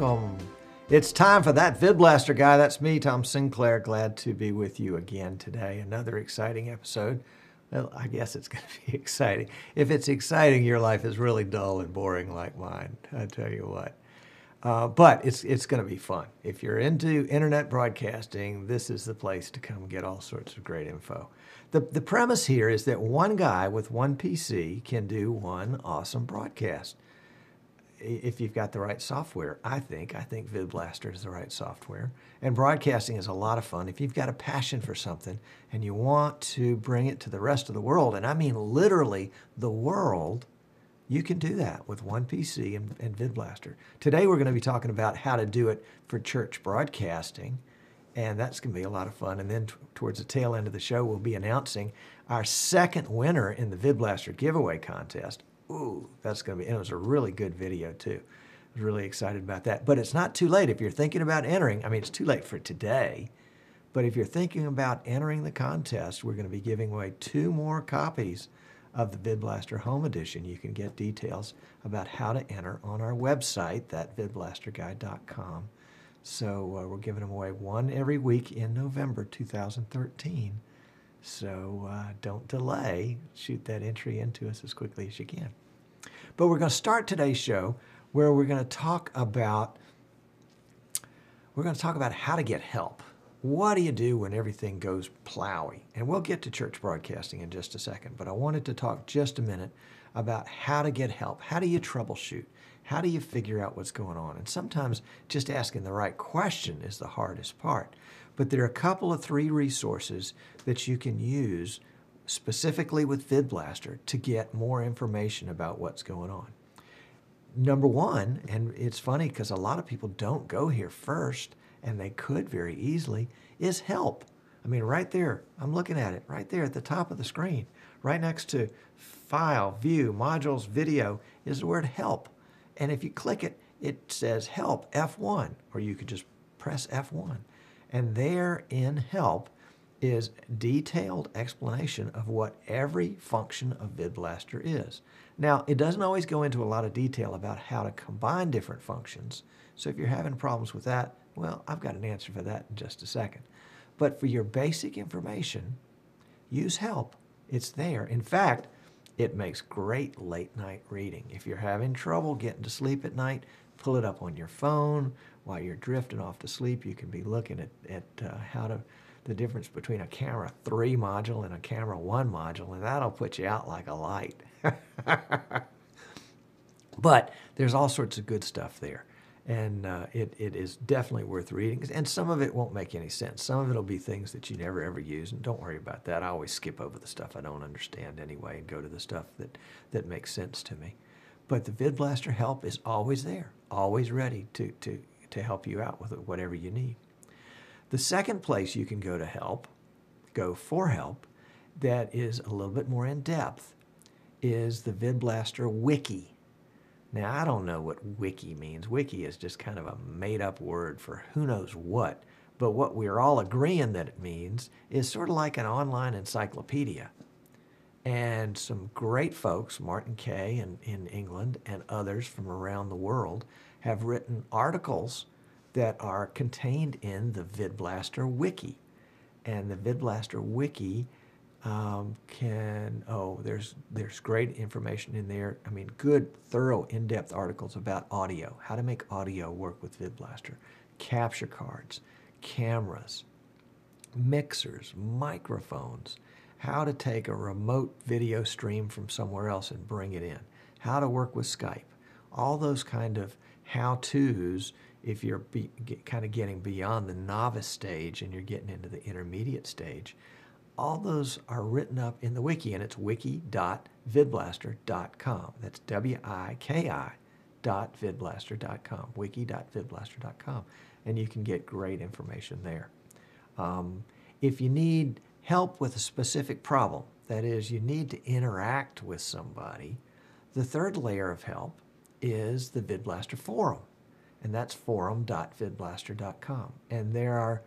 Welcome. It's time for that VidBlaster guy. That's me, Tom Sinclair. Glad to be with you again today. Another exciting episode. Well, I guess it's going to be exciting. If it's exciting, your life is really dull and boring like mine. I tell you what. Uh, but it's it's going to be fun. If you're into internet broadcasting, this is the place to come get all sorts of great info. The, the premise here is that one guy with one PC can do one awesome broadcast if you've got the right software. I think I think VidBlaster is the right software. And broadcasting is a lot of fun. If you've got a passion for something and you want to bring it to the rest of the world, and I mean literally the world, you can do that with one PC and, and VidBlaster. Today we're going to be talking about how to do it for church broadcasting and that's going to be a lot of fun. And then t- towards the tail end of the show, we'll be announcing our second winner in the VidBlaster giveaway contest. Ooh, that's going to be, and it was a really good video too. I was really excited about that. But it's not too late if you're thinking about entering. I mean, it's too late for today. But if you're thinking about entering the contest, we're going to be giving away two more copies of the VidBlaster Home Edition. You can get details about how to enter on our website, that vidblasterguy.com. So uh, we're giving them away one every week in November 2013. So uh, don't delay. Shoot that entry into us as quickly as you can. But we're going to start today's show where we're going to talk about we're going to talk about how to get help. What do you do when everything goes plowy? And we'll get to church broadcasting in just a second, but I wanted to talk just a minute about how to get help. How do you troubleshoot? How do you figure out what's going on? And sometimes just asking the right question is the hardest part. But there are a couple of three resources that you can use specifically with VidBlaster to get more information about what's going on. Number one, and it's funny because a lot of people don't go here first, and they could very easily, is help. I mean, right there, I'm looking at it right there at the top of the screen, right next to File, View, Modules, Video, is the word help. And if you click it, it says help F1, or you could just press F1. And there in help is detailed explanation of what every function of VidBlaster is. Now, it doesn't always go into a lot of detail about how to combine different functions. So if you're having problems with that, well, I've got an answer for that in just a second. But for your basic information, use help. It's there. In fact, it makes great late night reading. If you're having trouble getting to sleep at night, pull it up on your phone. While you're drifting off to sleep, you can be looking at, at uh, how to the difference between a camera 3 module and a camera 1 module, and that'll put you out like a light. but there's all sorts of good stuff there and uh, it, it is definitely worth reading. And some of it won't make any sense. Some of it will be things that you never ever use, and don't worry about that. I always skip over the stuff I don't understand anyway and go to the stuff that, that makes sense to me. But the VidBlaster help is always there, always ready to, to, to help you out with whatever you need. The second place you can go to help, go for help, that is a little bit more in depth, is the VidBlaster Wiki. Now, I don't know what wiki means. Wiki is just kind of a made up word for who knows what. But what we're all agreeing that it means is sort of like an online encyclopedia. And some great folks, Martin Kay in, in England and others from around the world, have written articles that are contained in the VidBlaster Wiki. And the VidBlaster Wiki um, can oh there's there's great information in there i mean good thorough in-depth articles about audio how to make audio work with vidblaster capture cards cameras mixers microphones how to take a remote video stream from somewhere else and bring it in how to work with skype all those kind of how-to's if you're be, get, kind of getting beyond the novice stage and you're getting into the intermediate stage all those are written up in the wiki, and it's wiki.vidblaster.com. That's W-I-K-I dot vidblaster.com, wiki.vidblaster.com, and you can get great information there. Um, if you need help with a specific problem, that is, you need to interact with somebody, the third layer of help is the VidBlaster forum, and that's forum.vidblaster.com. And there are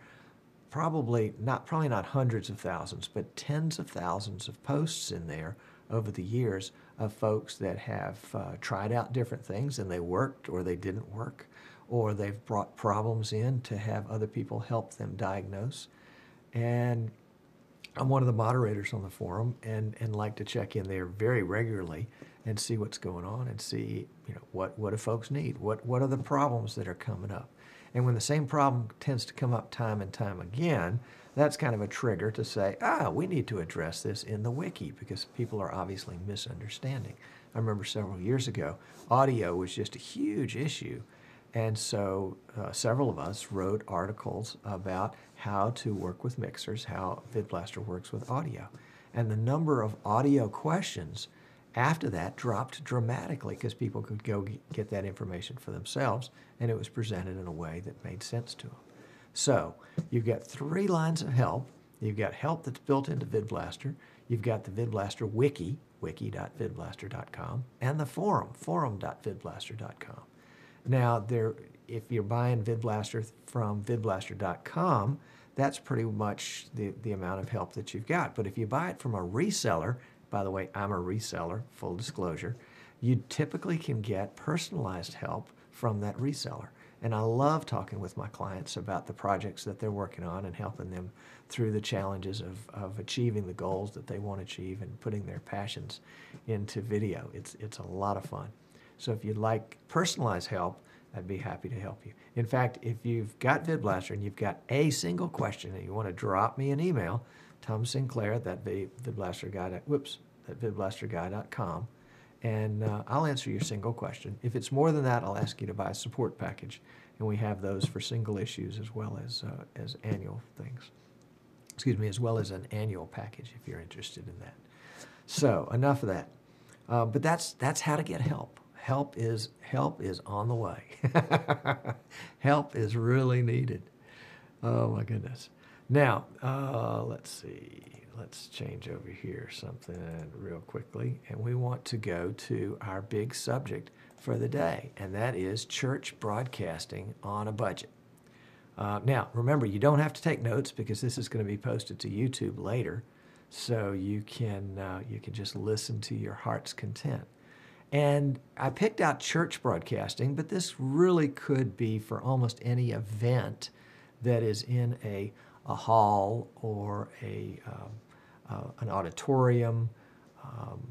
probably not probably not hundreds of thousands, but tens of thousands of posts in there over the years of folks that have uh, tried out different things and they worked or they didn't work, or they've brought problems in to have other people help them diagnose. And I'm one of the moderators on the forum and, and like to check in there very regularly and see what's going on and see, you know, what, what do folks need? What, what are the problems that are coming up? And when the same problem tends to come up time and time again, that's kind of a trigger to say, ah, we need to address this in the wiki because people are obviously misunderstanding. I remember several years ago, audio was just a huge issue. And so uh, several of us wrote articles about how to work with mixers, how VidBlaster works with audio. And the number of audio questions after that dropped dramatically because people could go get that information for themselves and it was presented in a way that made sense to them. So you've got three lines of help. You've got help that's built into VidBlaster. You've got the VidBlaster wiki, wiki.vidblaster.com, and the forum, forum.vidblaster.com. Now, there, if you're buying VidBlaster from vidblaster.com, that's pretty much the, the amount of help that you've got. But if you buy it from a reseller, by the way, I'm a reseller, full disclosure. You typically can get personalized help from that reseller. And I love talking with my clients about the projects that they're working on and helping them through the challenges of, of achieving the goals that they want to achieve and putting their passions into video. It's, it's a lot of fun. So if you'd like personalized help, I'd be happy to help you. In fact, if you've got VidBlaster and you've got a single question and you want to drop me an email, Tom Sinclair, that VidBlaster guy, whoops, at vidblasterguy.com, and uh, I'll answer your single question. If it's more than that, I'll ask you to buy a support package, and we have those for single issues as well as uh, as annual things. Excuse me, as well as an annual package if you're interested in that. So enough of that. Uh, but that's that's how to get help. Help is help is on the way. help is really needed. Oh my goodness. Now uh, let's see let's change over here something real quickly. And we want to go to our big subject for the day, and that is church broadcasting on a budget. Uh, now, remember, you don't have to take notes because this is going to be posted to YouTube later, so you can uh, you can just listen to your heart's content. And I picked out church broadcasting, but this really could be for almost any event that is in a a hall or a um, uh, an auditorium um,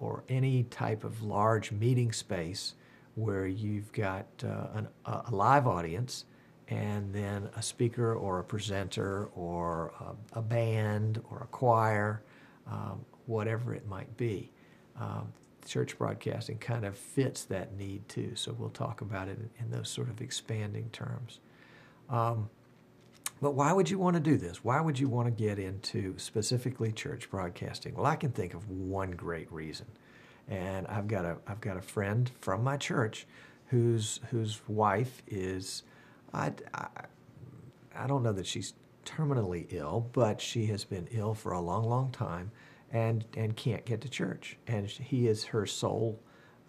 or any type of large meeting space where you've got uh, an, a live audience and then a speaker or a presenter or a, a band or a choir, um, whatever it might be. Um, church broadcasting kind of fits that need too, so we'll talk about it in, those sort of expanding terms. Um, but why would you want to do this? Why would you want to get into specifically church broadcasting? Well, I can think of one great reason. And I've got a I've got a friend from my church whose whose wife is I, I, I don't know that she's terminally ill, but she has been ill for a long, long time and and can't get to church. And he is her sole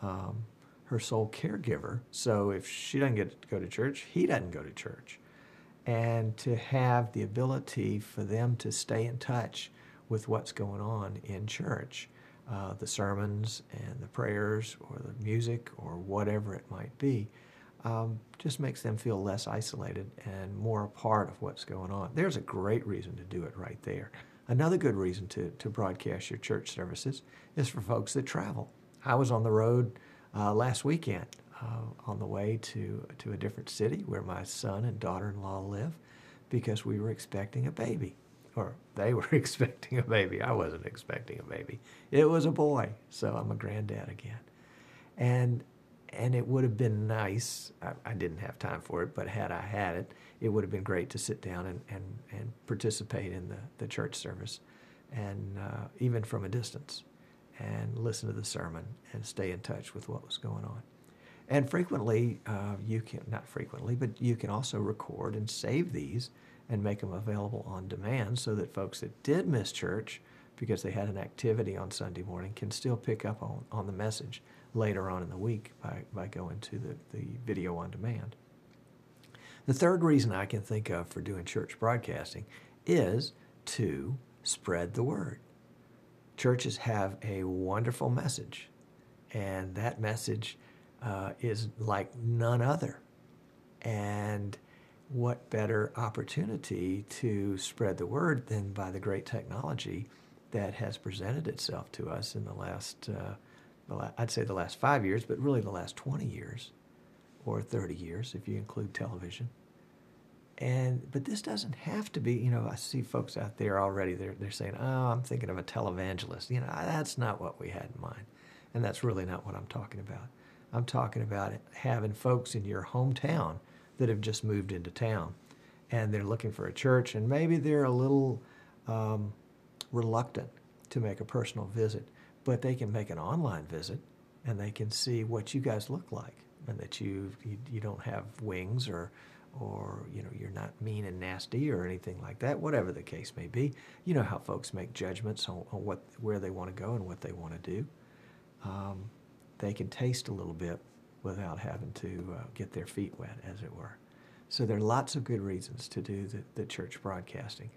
um, her sole caregiver. So if she doesn't get to go to church, he doesn't go to church and to have the ability for them to stay in touch with what's going on in church, uh, the sermons and the prayers or the music or whatever it might be, um, just makes them feel less isolated and more a part of what's going on. There's a great reason to do it right there. Another good reason to, to broadcast your church services is for folks that travel. I was on the road uh, last weekend uh, on the way to, to a different city where my son and daughter-in-law live because we were expecting a baby. Or they were expecting a baby. I wasn't expecting a baby. It was a boy, so I'm a granddad again. And and it would have been nice. I, I, didn't have time for it, but had I had it, it would have been great to sit down and, and, and participate in the, the church service, and uh, even from a distance, and listen to the sermon and stay in touch with what was going on. And frequently, uh, you can, not frequently, but you can also record and save these and make them available on demand so that folks that did miss church because they had an activity on Sunday morning can still pick up on, on the message later on in the week by, by going to the, the video on demand. The third reason I can think of for doing church broadcasting is to spread the word. churches have a wonderful message, and that message uh, is like none other. And what better opportunity to spread the word than by the great technology that has presented itself to us in the last, uh, I'd say the last five years, but really the last 20 years or 30 years if you include television. And but this doesn't have to be, you know, I see folks out there already, they're, they're saying, oh, I'm thinking of a televangelist. You know, that's not what we had in mind. And that's really not what I'm talking about. I'm talking about having folks in your hometown that have just moved into town and they're looking for a church and maybe they're a little um, reluctant to make a personal visit, but they can make an online visit and they can see what you guys look like and that you you, you don't have wings or or you know you're not mean and nasty or anything like that whatever the case may be you know how folks make judgments on, on what where they want to go and what they want to do. Um, they can taste a little bit without having to uh, get their feet wet as it were. So there are lots of good reasons to do the, the church broadcasting.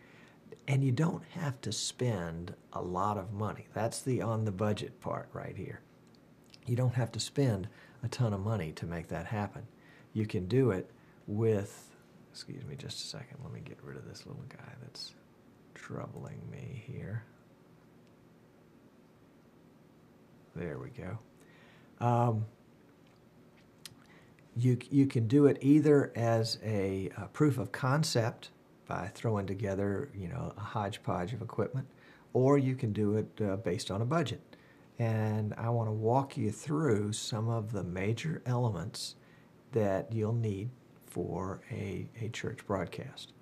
And you don't have to spend a lot of money. That's the on the budget part right here. You don't have to spend a ton of money to make that happen. You can do it with, excuse me just a second, let me get rid of this little guy that's troubling me here. There we go. Um, you, you can do it either as a, a, proof of concept by throwing together you know a hodgepodge of equipment, or you can do it uh, based on a budget. And I want to walk you through some of the major elements that you'll need for a, a church broadcast.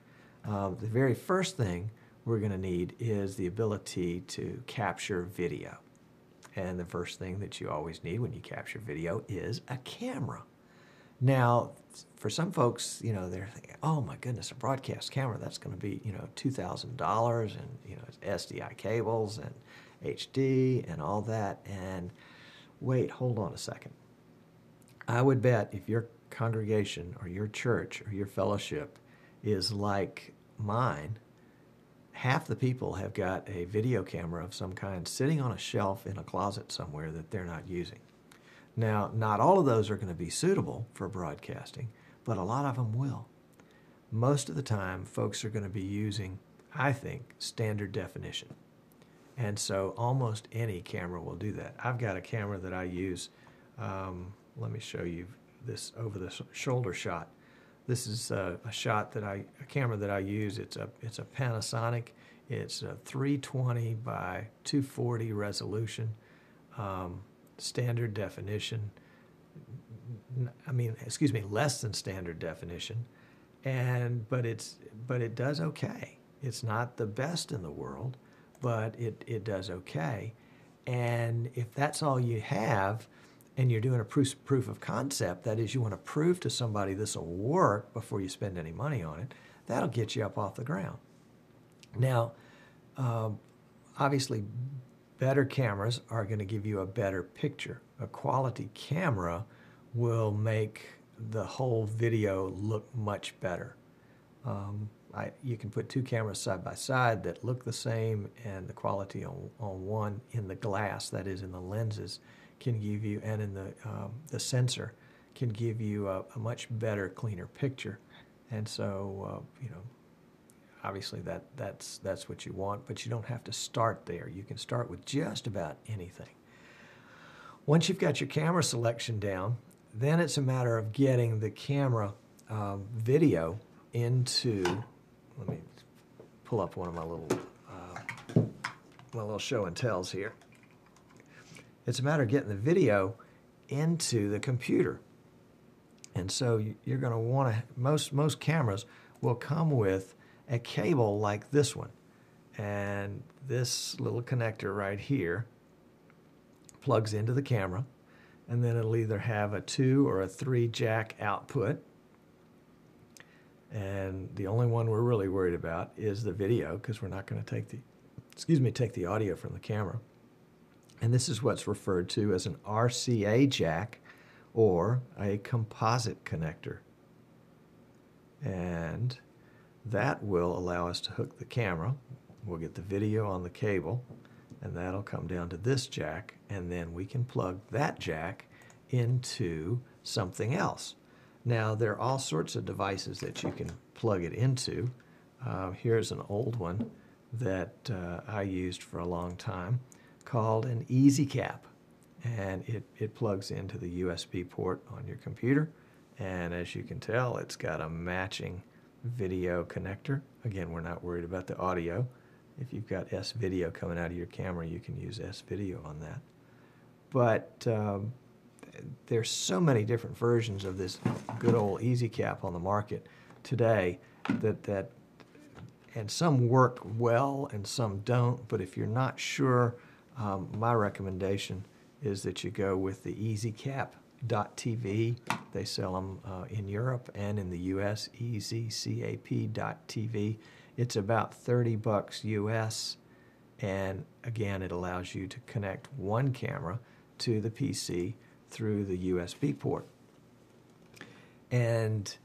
Uh, the very first thing we're going to need is the ability to capture video. And the first thing that you always need when you capture video is a camera. Now, for some folks, you know, they're thinking, oh my goodness, a broadcast camera, that's going to be, you know, $2,000 and, you know, SDI cables and HD and all that. And wait, hold on a second. I would bet if you're congregation or your church or your fellowship is like mine, half the people have got a video camera of some kind sitting on a shelf in a closet somewhere that they're not using. Now, not all of those are going to be suitable for broadcasting, but a lot of them will. Most of the time, folks are going to be using, I think, standard definition. And so almost any camera will do that. I've got a camera that I use. Um, let me show you this over the shoulder shot. This is a, a, shot that I, a camera that I use. It's a, it's a Panasonic. It's a 320 by 240 resolution, um, standard definition. I mean, excuse me, less than standard definition, and but it's but it does okay. It's not the best in the world, but it it does okay. And if that's all you have, and you're doing a proof, proof of concept, that is, you want to prove to somebody this will work before you spend any money on it, that'll get you up off the ground. Now, um, obviously, better cameras are going to give you a better picture. A quality camera will make the whole video look much better. Um, I, you can put two cameras side by side that look the same, and the quality on, on one in the glass, that is, in the lenses, can give you, and in the, um, the sensor, can give you a, a, much better, cleaner picture. And so, uh, you know, obviously that, that's, that's what you want, but you don't have to start there. You can start with just about anything. Once you've got your camera selection down, then it's a matter of getting the camera um, video into, let me pull up one of my little, uh, my little show and tells here. It's a matter of getting the video into the computer. And so you're going to want to, most, most cameras will come with a cable like this one. And this little connector right here plugs into the camera. And then it'll either have a two or a three jack output. And the only one we're really worried about is the video because we're not going to take the, excuse me, take the audio from the camera. And this is what's referred to as an RCA jack or a composite connector. And that will allow us to hook the camera. We'll get the video on the cable. and that'll come down to this jack, and then we can plug that jack into something else. Now, there are all sorts of devices that you can plug it into. Uh, here's an old one that uh, I used for a long time called an EasyCap. And it, it plugs into the USB port on your computer. And as you can tell, it's got a matching video connector. Again, we're not worried about the audio. If you've got S video coming out of your camera, you can use S video on that. But um, there's so many different versions of this good old EasyCap on the market today that that and some work well and some don't. But if you're not sure, um, my recommendation is that you go with the EasyCap.tv. They sell them uh, in Europe and in the U.S. EasyCap.tv. It's about 30 bucks U.S. And again, it allows you to connect one camera to the PC through the USB port. And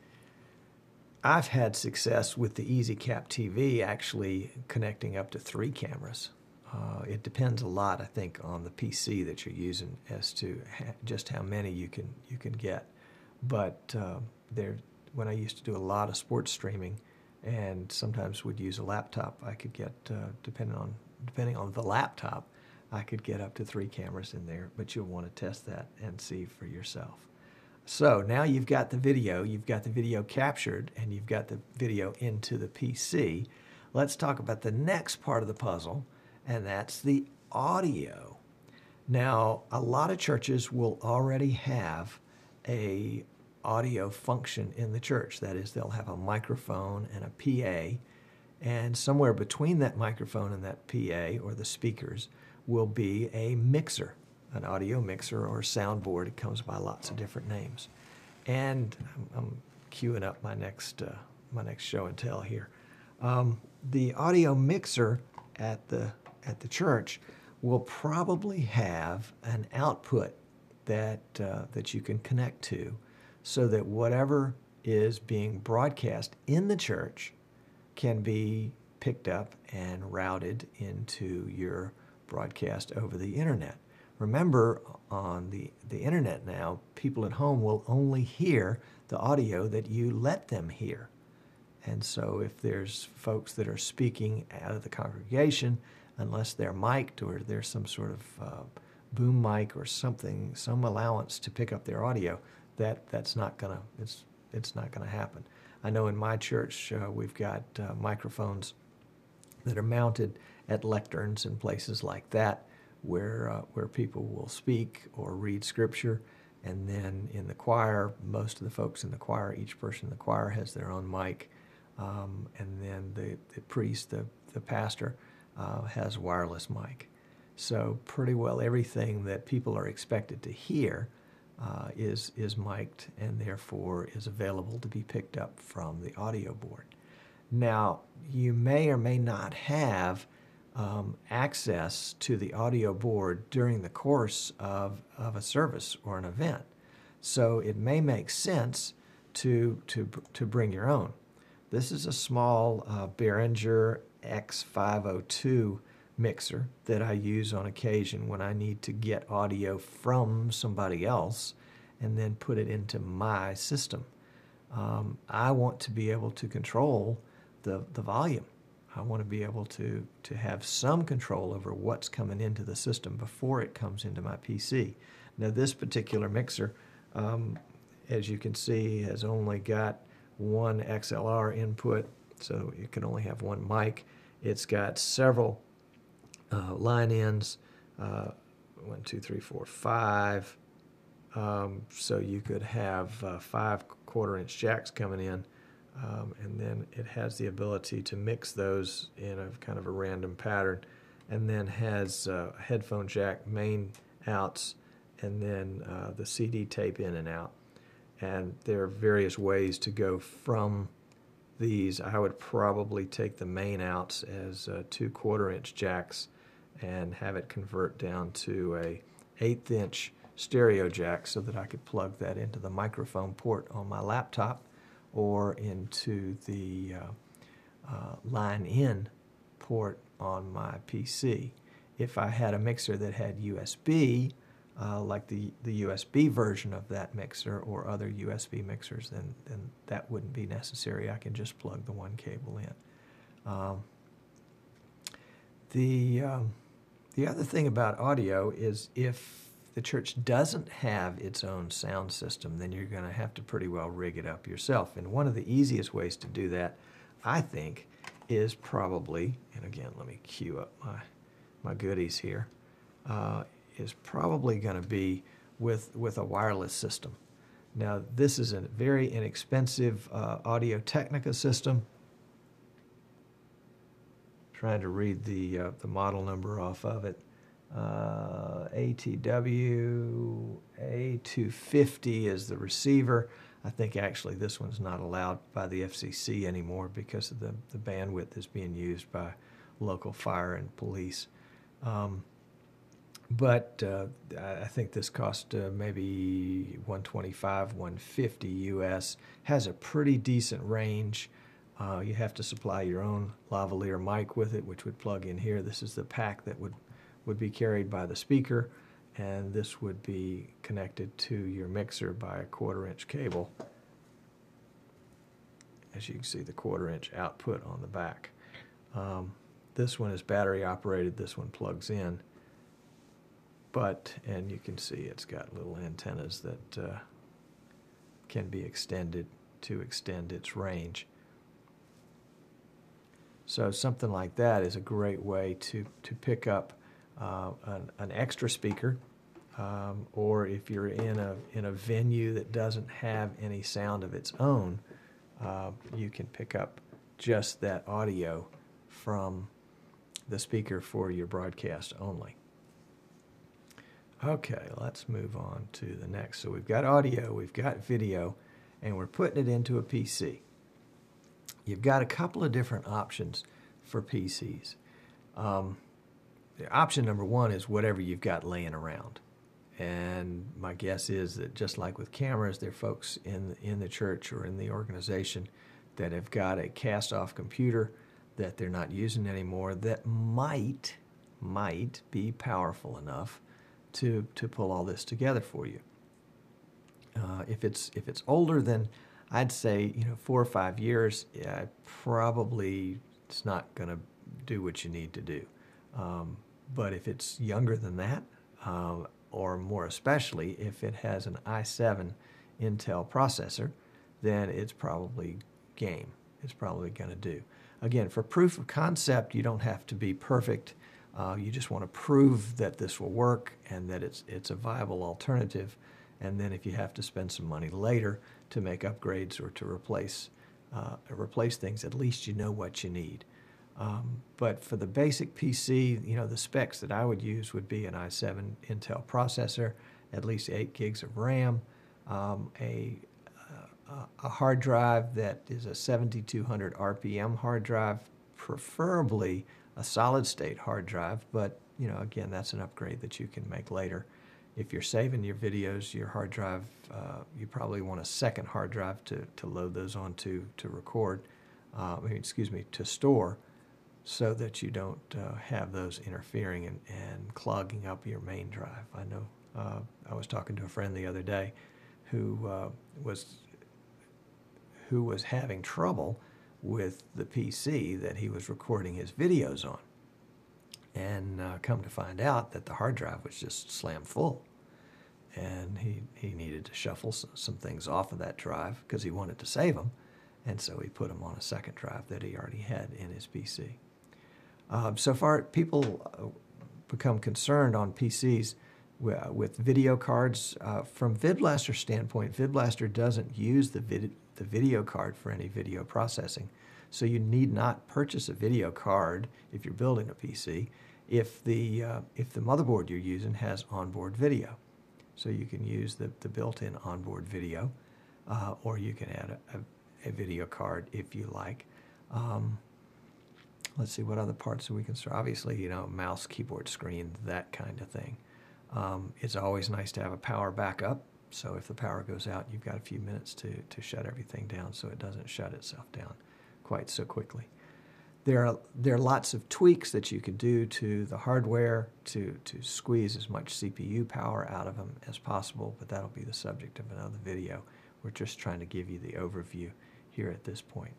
I've had success with the EasyCap TV actually connecting up to three cameras. Uh, it depends a lot, I think, on the PC that you're using as to ha- just how many you can you can get. But uh, there, when I used to do a lot of sports streaming, and sometimes would use a laptop, I could get uh, depending on depending on the laptop, I could get up to three cameras in there, but you'll want to test that and see for yourself. So now you've got the video, you've got the video captured, and you've got the video into the PC. Let's talk about the next part of the puzzle, and that's the audio. Now, a lot of churches will already have a audio function in the church. That is, they'll have a microphone and a PA, and somewhere between that microphone and that PA or the speakers, will be a mixer, an audio mixer or soundboard. It comes by lots of different names. And I'm, I'm queuing up my next, uh, my next show and tell here. Um, the audio mixer at the, at the church will probably have an output that, uh, that you can connect to so that whatever is being broadcast in the church can be picked up and routed into your broadcast over the internet. Remember, on the, the internet now, people at home will only hear the audio that you let them hear. And so, if there's folks that are speaking out of the congregation, unless they're mic'd or there's some sort of uh, boom mic or something, some allowance to pick up their audio, that that's not gonna it's it's not gonna happen. I know in my church uh, we've got uh, microphones that are mounted at lecterns and places like that where, uh, where people will speak or read scripture. And then in the choir, most of the folks in the choir, each person in the choir has their own mic. Um, and then the, the priest, the, the pastor, uh, has wireless mic. So pretty well everything that people are expected to hear uh, is, is mic'd and therefore is available to be picked up from the audio board. Now, you may or may not have um, access to the audio board during the course of, of a service or an event. So it may make sense to, to, to bring your own. This is a small uh, Behringer X502 mixer that I use on occasion when I need to get audio from somebody else and then put it into my system. Um, I want to be able to control the, the volume I want to be able to, to have some control over what's coming into the system before it comes into my PC. Now, this particular mixer, um, as you can see, has only got one XLR input, so it can only have one mic. It's got several uh, line ends, uh, one, two, three, four, five. Um, so you could have uh, five quarter inch jacks coming in um, and then it has the ability to mix those in a kind of a random pattern, and then has uh, headphone jack main outs, and then uh, the CD tape in and out. And there are various ways to go from these. I would probably take the main outs as uh, two quarter inch jacks and have it convert down to a eighth inch stereo jack so that I could plug that into the microphone port on my laptop or into the uh, uh, line in port on my PC. if I had a mixer that had USB, uh, like the, the USB version of that mixer or other USB mixers, then, then that wouldn't be necessary. I can just plug the one cable in. Um, the, um, the other thing about audio is if the church doesn't have its own sound system, then you're going to have to pretty well rig it up yourself. And one of the easiest ways to do that, I think, is probably, and again, let me cue up my, my goodies here, uh, is probably going to be with, with a wireless system. Now, this is a very inexpensive uh, Audio Technica system. Trying to read the, uh, the model number off of it. Uh, ATW A250 is the receiver. I think actually this one's not allowed by the FCC anymore because of the, the bandwidth is being used by local fire and police. Um, but uh, I think this cost uh, maybe 125, 150 US. Has a pretty decent range. Uh, you have to supply your own lavalier mic with it, which would plug in here. This is the pack that would would be carried by the speaker, and this would be connected to your mixer by a quarter inch cable. As you can see, the quarter inch output on the back. Um, this one is battery operated, this one plugs in. But, and you can see it's got little antennas that uh, can be extended to extend its range. So something like that is a great way to, to pick up uh, an, an, extra speaker, um, or if you're in a, in a venue that doesn't have any sound of its own, uh, you can pick up just that audio from the speaker for your broadcast only. Okay, let's move on to the next. So we've got audio, we've got video, and we're putting it into a PC. You've got a couple of different options for PCs. Um, option number one is whatever you've got laying around. And my guess is that just like with cameras, there are folks in in the church or in the organization that have got a cast-off computer that they're not using anymore that might might be powerful enough to to pull all this together for you. Uh, if it's if it's older than I'd say you know four or five years, yeah, probably it's not going to do what you need to do. Um, but if it's younger than that, um, or more especially if it has an i7 Intel processor, then it's probably game. It's probably going to do. Again, for proof of concept, you don't have to be perfect. Uh, you just want to prove that this will work and that it's, it's a viable alternative. And then if you have to spend some money later to make upgrades or to replace, uh, replace things, at least you know what you need. Um, but for the basic PC, you know, the specs that I would use would be an i7 Intel processor, at least 8 gigs of RAM, um, a, uh, a hard drive that is a 7200 RPM hard drive, preferably a solid state hard drive, but you know, again, that's an upgrade that you can make later. If you're saving your videos, your hard drive, uh, you probably want a second hard drive to, to load those onto to record, uh, I mean, excuse me, to store so that you don't uh, have those interfering and, and clogging up your main drive. I know uh, I was talking to a friend the other day who uh, was who was having trouble with the PC that he was recording his videos on, and uh, come to find out that the hard drive was just slammed full, and he he needed to shuffle some things off of that drive because he wanted to save them. And so he put them on a second drive that he already had in his PC. Um, so far, people uh, become concerned on PCs with, video cards. Uh, from VidBlaster standpoint, VidBlaster doesn't use the, vid, the video card for any video processing. So you need not purchase a video card if you're building a PC if the, uh, if the motherboard you're using has onboard video. So you can use the, the built-in onboard video, uh, or you can add a, a, a, video card if you like. Um, Let's see what other parts we can start. Obviously, you know, mouse, keyboard, screen, that kind of thing. Um, it's always nice to have a power backup. So if the power goes out, you've got a few minutes to, to shut everything down so it doesn't shut itself down quite so quickly. there are there are lots of tweaks that you can do to the hardware to to squeeze as much CPU power out of them as possible, but that'll be the subject of another video. We're just trying to give you the overview here at this point.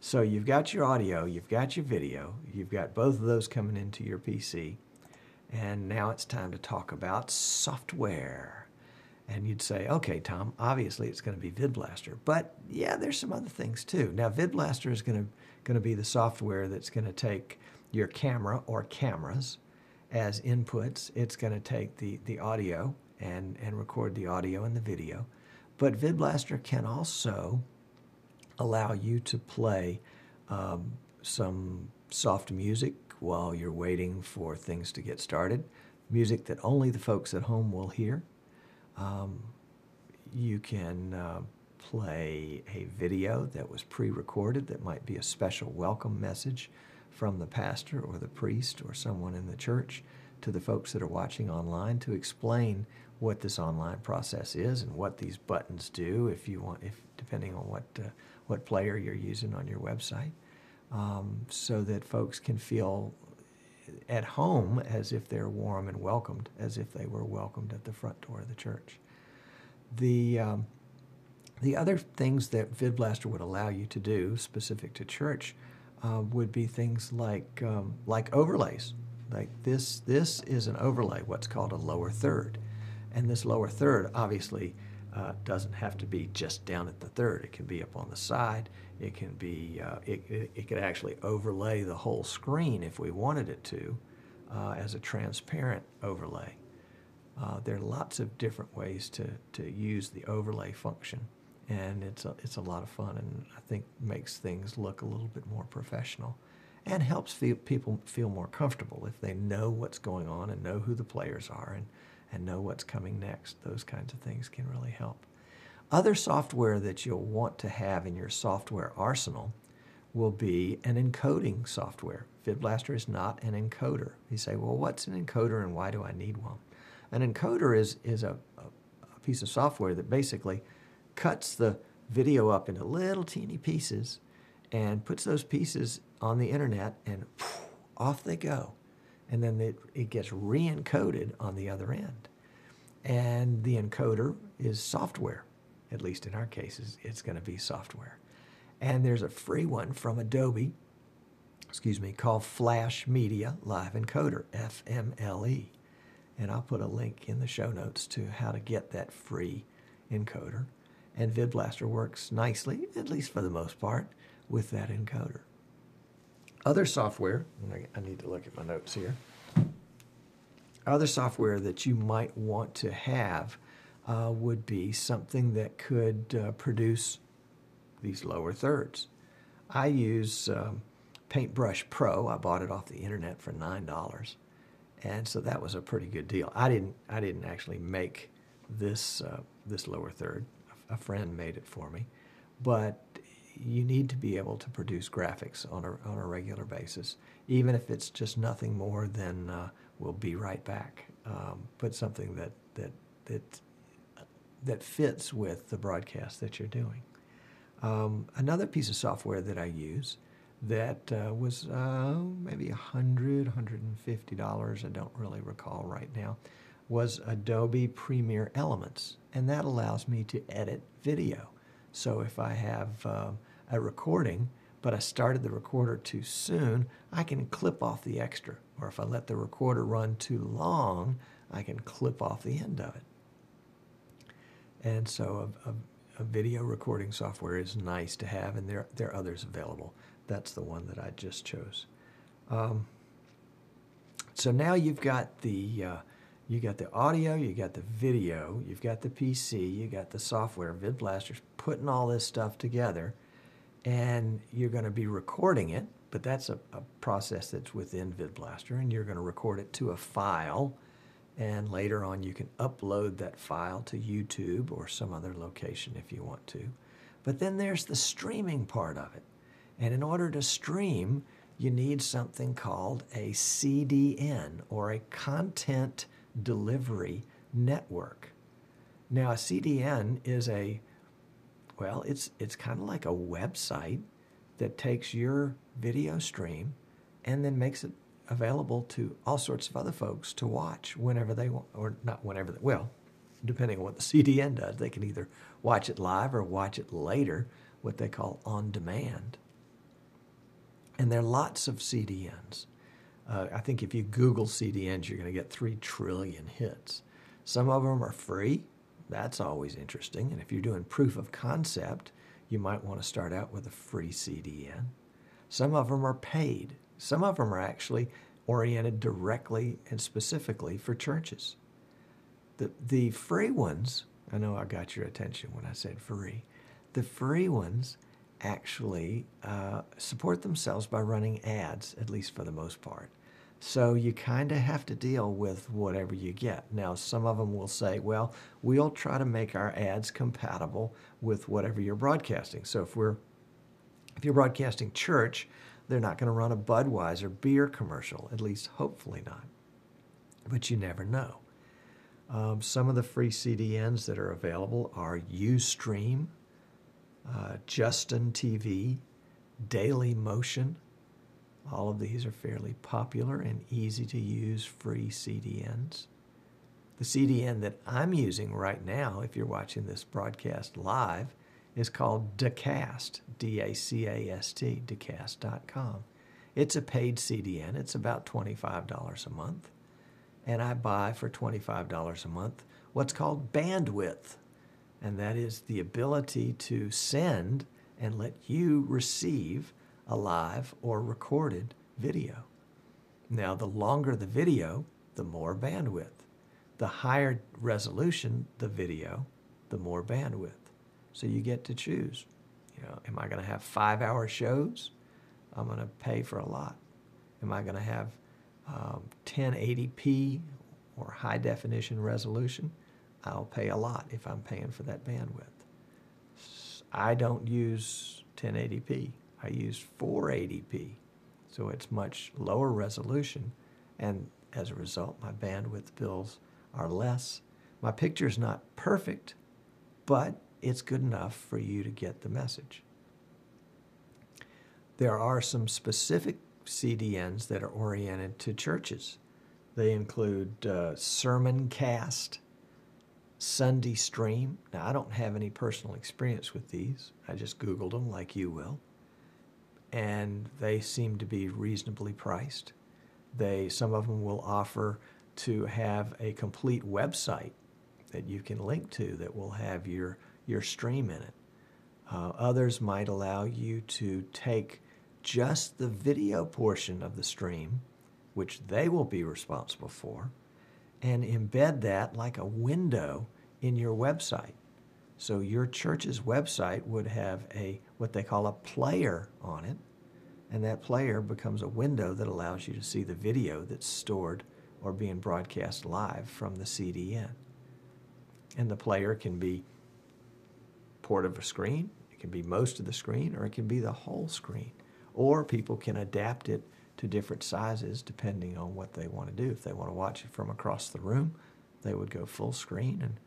So you've got your audio, you've got your video, you've got both of those coming into your PC, and now it's time to talk about software. And you'd say, okay, Tom, obviously it's going to be VidBlaster, but yeah, there's some other things too. Now, VidBlaster is going to going to be the software that's going to take your camera or cameras as inputs. It's going to take the, the audio and, and record the audio and the video. But VidBlaster can also allow you to play um, some soft music while you're waiting for things to get started, music that only the folks at home will hear. Um, you can uh, play a video that was pre recorded that might be a special welcome message from the pastor or the priest or someone in the church to the folks that are watching online to explain what this online process is and what these buttons do if you want if depending on what uh, what player you're using on your website um, so that folks can feel at home as if they're warm and welcomed as if they were welcomed at the front door of the church the um, the other things that VidBlaster would allow you to do, specific to church, uh, would be things like um, like overlays. Like this, this is an overlay, what's called a lower third, and this lower third obviously uh, doesn't have to be just down at the third. It can be up on the side. It can be. Uh, it, it, it, could actually overlay the whole screen if we wanted it to, uh, as a transparent overlay. Uh, there are lots of different ways to to use the overlay function and it's a, it's a lot of fun and I think makes things look a little bit more professional and helps feel, people feel more comfortable if they know what's going on and know who the players are and, and know what's coming next. Those kinds of things can really help. Other software that you'll want to have in your software arsenal will be an encoding software. VidBlaster is not an encoder. You say, well, what's an encoder and why do I need one? An encoder is, is a, a piece of software that basically cuts the video up into little teeny pieces and puts those pieces on the internet and off they go. And then it, it gets re encoded on the other end. And the encoder is software. At least in our cases, it's going to be software. And there's a free one from Adobe, excuse me, called Flash Media Live Encoder, FMLE. And I'll put a link in the show notes to how to get that free encoder and VidBlaster works nicely, at least for the most part, with that encoder. Other software, I need to look at my notes here. Other software that you might want to have uh, would be something that could uh, produce these lower thirds. I use um, Paintbrush Pro. I bought it off the internet for nine dollars, and so that was a pretty good deal. I didn't I didn't actually make this uh, this lower third a friend made it for me. But you need to be able to produce graphics on a, on a regular basis, even if it's just nothing more than uh, we'll be right back. Um, but something that, that, that, that fits with the broadcast that you're doing. Um, another piece of software that I use that uh, was uh, maybe $100, $150, I don't really recall right now, was Adobe Premiere Elements, and that allows me to edit video. So if I have uh, a recording, but I started the recorder too soon, I can clip off the extra. Or if I let the recorder run too long, I can clip off the end of it. And so a, a, a video recording software is nice to have, and there, there are others available. That's the one that I just chose. Um, so now you've got the uh, you got the audio, you got the video, you've got the PC, you got the software, VidBlaster's putting all this stuff together, and you're going to be recording it, but that's a, a process that's within VidBlaster, and you're going to record it to a file, and later on you can upload that file to YouTube or some other location if you want to. But then there's the streaming part of it. And in order to stream, you need something called a CDN or a content delivery network. Now, a CDN is a, well, it's, it's kind of like a website that takes your video stream and then makes it available to all sorts of other folks to watch whenever they want, or not whenever, they, well, depending on what the CDN does. They can either watch it live or watch it later, what they call on demand. And there are lots of CDNs. Uh, I think if you Google CDNs, you're going to get 3 trillion hits. Some of them are free. That's always interesting. And if you're doing proof of concept, you might want to start out with a free CDN. Some of them are paid. Some of them are actually oriented directly and specifically for churches. The, the free ones, I know I got your attention when I said free, the free ones actually uh, support themselves by running ads, at least for the most part. So you kind of have to deal with whatever you get. Now, some of them will say, well, we'll try to make our ads compatible with whatever you're broadcasting. So if we're if you're broadcasting church, they're not going to run a Budweiser beer commercial, at least hopefully not. But you never know. Um, some of the free CDNs that are available are Ustream, uh, Justin TV, Dailymotion, all of these are fairly popular and easy to use free CDNs. The CDN that I'm using right now, if you're watching this broadcast live, is called Dacast, D A C A S T, dacast.com. It's a paid CDN, it's about $25 a month. And I buy for $25 a month what's called bandwidth, and that is the ability to send and let you receive a live or recorded video. Now, the longer the video, the more bandwidth. The higher resolution the video, the more bandwidth. So you get to choose. You know, am I going to have five hour shows? I'm going to pay for a lot. Am I going to have um, 1080p or high definition resolution? I'll pay a lot if I'm paying for that bandwidth. I don't use 1080p. I use 480p, so it's much lower resolution, and as a result, my bandwidth bills are less. My picture is not perfect, but it's good enough for you to get the message. There are some specific CDNs that are oriented to churches. They include uh, Sermoncast, Sunday Stream. Now, I don't have any personal experience with these. I just Googled them like you will and they seem to be reasonably priced. They some of them will offer to have a complete website that you can link to that will have your your stream in it. Uh, others might allow you to take just the video portion of the stream, which they will be responsible for, and embed that like a window in your website. So your church's website would have a what they call a player on it, and that player becomes a window that allows you to see the video that's stored or being broadcast live from the CDN. And the player can be part of a screen, it can be most of the screen, or it can be the whole screen. Or people can adapt it to different sizes depending on what they want to do. If they want to watch it from across the room, they would go full screen and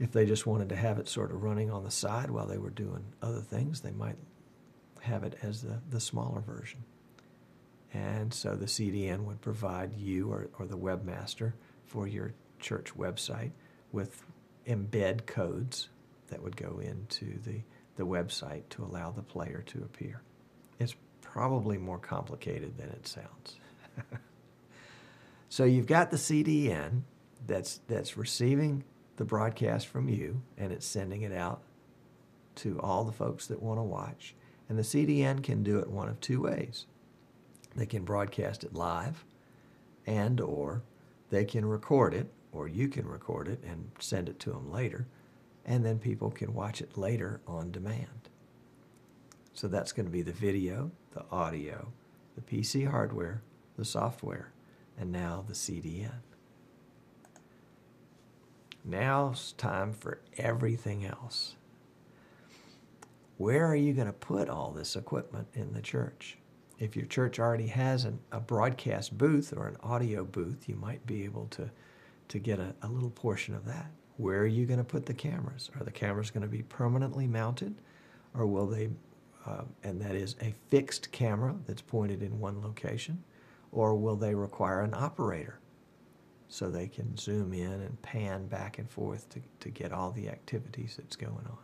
if they just wanted to have it sort of running on the side while they were doing other things, they might have it as the, the smaller version. And so the CDN would provide you or, or the webmaster for your church website with embed codes that would go into the, the website to allow the player to appear. It's probably more complicated than it sounds. so you've got the CDN that's, that's receiving the broadcast from you and it's sending it out to all the folks that want to watch. And the CDN can do it one of two ways. They can broadcast it live and or they can record it or you can record it and send it to them later and then people can watch it later on demand. So that's going to be the video, the audio, the PC hardware, the software, and now the CDN. Now it's time for everything else. Where are you going to put all this equipment in the church? If your church already has an, a broadcast booth or an audio booth, you might be able to, to get a, a little portion of that. Where are you going to put the cameras? Are the cameras going to be permanently mounted or will they uh, and that is a fixed camera that's pointed in one location, or will they require an operator so they can zoom in and pan back and forth to, to get all the activities that's going on?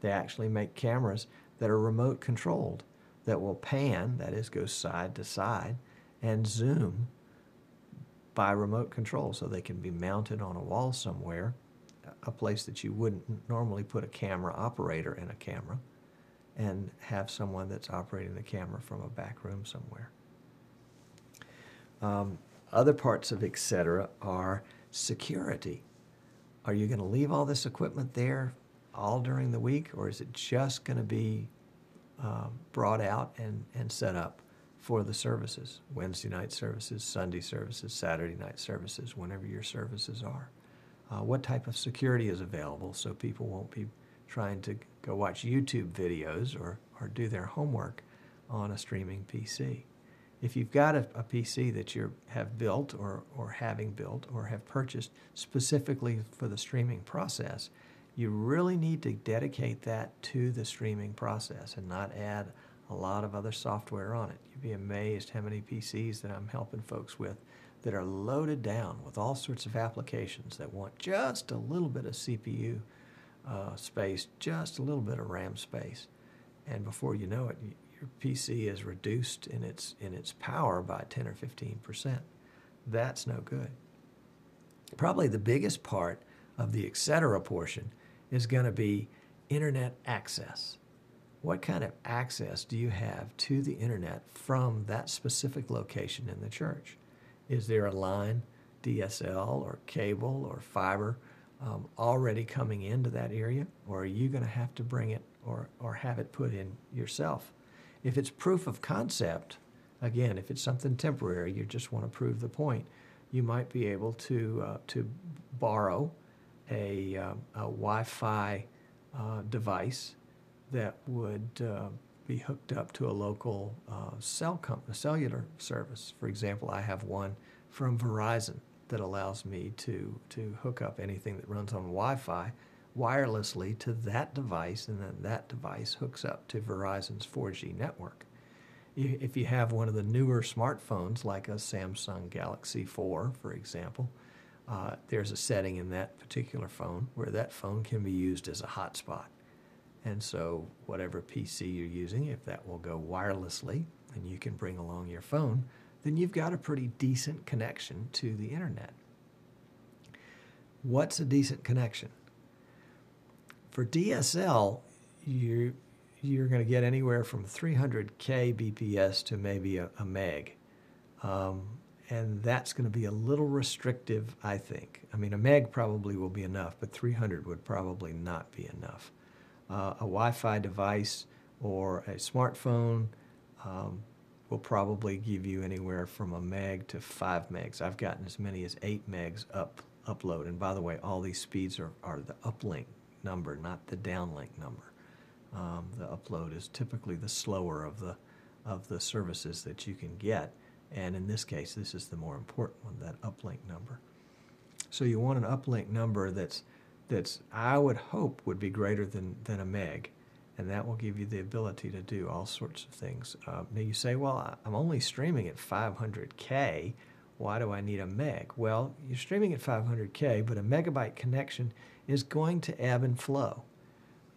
They actually make cameras that are remote controlled that will pan, that is, go side to side, and zoom by remote control so they can be mounted on a wall somewhere, a place that you wouldn't normally put a camera operator in a camera, and have someone that's operating the camera from a back room somewhere. Um, other parts of etc. are security. Are you going to leave all this equipment there all during the week, or is it just going to be uh, brought out and, and set up for the services Wednesday night services, Sunday services, Saturday night services, whenever your services are? Uh, what type of security is available so people won't be trying to go watch YouTube videos or, or do their homework on a streaming PC? If you've got a, a PC that you have built or, or having built or have purchased specifically for the streaming process, you really need to dedicate that to the streaming process and not add a lot of other software on it. You'd be amazed how many PCs that I'm helping folks with that are loaded down with all sorts of applications that want just a little bit of CPU uh, space, just a little bit of RAM space. And before you know it, your PC is reduced in its, in its power by 10 or 15%. That's no good. Probably the biggest part of the etc. portion is going to be internet access. What kind of access do you have to the internet from that specific location in the church? Is there a line, DSL or cable or fiber, um, already coming into that area? Or are you going to have to bring it or, or have it put in yourself? If it's proof of concept, again, if it's something temporary, you just want to prove the point, you might be able to, uh, to borrow a, uh, a Wi Fi uh, device that would uh, be hooked up to a local uh, cell company, cellular service. For example, I have one from Verizon that allows me to, to hook up anything that runs on Wi Fi wirelessly to that device, and then that device hooks up to Verizon's 4G network. If you have one of the newer smartphones, like a Samsung Galaxy 4, for example, uh, there's a setting in that particular phone where that phone can be used as a hotspot. And so, whatever PC you're using, if that will go wirelessly and you can bring along your phone, then you've got a pretty decent connection to the internet. What's a decent connection? For DSL, you, you're going to get anywhere from 300K BPS to maybe a, a meg. Um, and that's going to be a little restrictive, I think. I mean, a meg probably will be enough, but 300 would probably not be enough. Uh, a Wi-Fi device or a smartphone um, will probably give you anywhere from a meg to five megs. I've gotten as many as eight megs up upload. And by the way, all these speeds are, are the uplink number, not the downlink number. Um, the upload is typically the slower of the of the services that you can get. And in this case, this is the more important one, that uplink number. So you want an uplink number that's, that's I would hope would be greater than, than a meg. And that will give you the ability to do all sorts of things. Uh, now you say, well, I'm only streaming at 500K. Why do I need a meg? Well, you're streaming at 500K, but a megabyte connection is going to ebb and flow.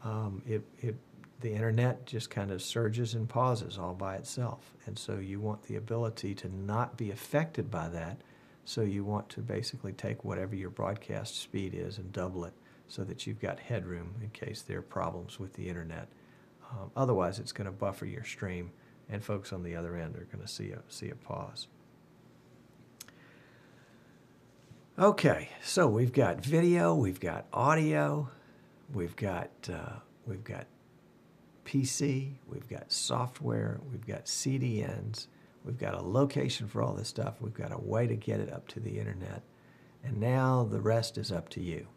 Um, it, it the internet just kind of surges and pauses all by itself. And so you want the ability to not be affected by that. So you want to basically take whatever your broadcast speed is and double it so that you've got headroom in case there are problems with the internet. Um, otherwise, it's going to buffer your stream, and folks on the other end are going to see a, see a pause. Okay, so we've got video, we've got audio, we've got uh, we've got PC, we've got software, we've got CDNs, we've got a location for all this stuff, we've got a way to get it up to the internet. And now the rest is up to you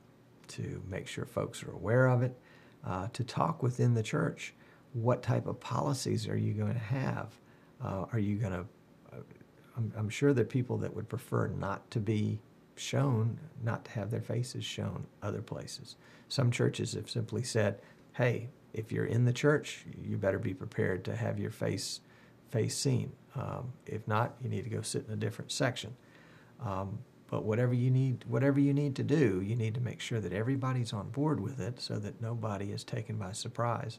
to make sure folks are aware of it, uh, to talk within the church. What type of policies are you going to have? Uh, are you going to, uh, I'm, I'm sure there are people that would prefer not to be shown, not to have their faces shown other places. Some churches have simply said, hey, if you're in the church, you better be prepared to have your face face seen. Um, if not, you need to go sit in a different section. Um, but whatever you need, whatever you need to do, you need to make sure that everybody's on board with it, so that nobody is taken by surprise.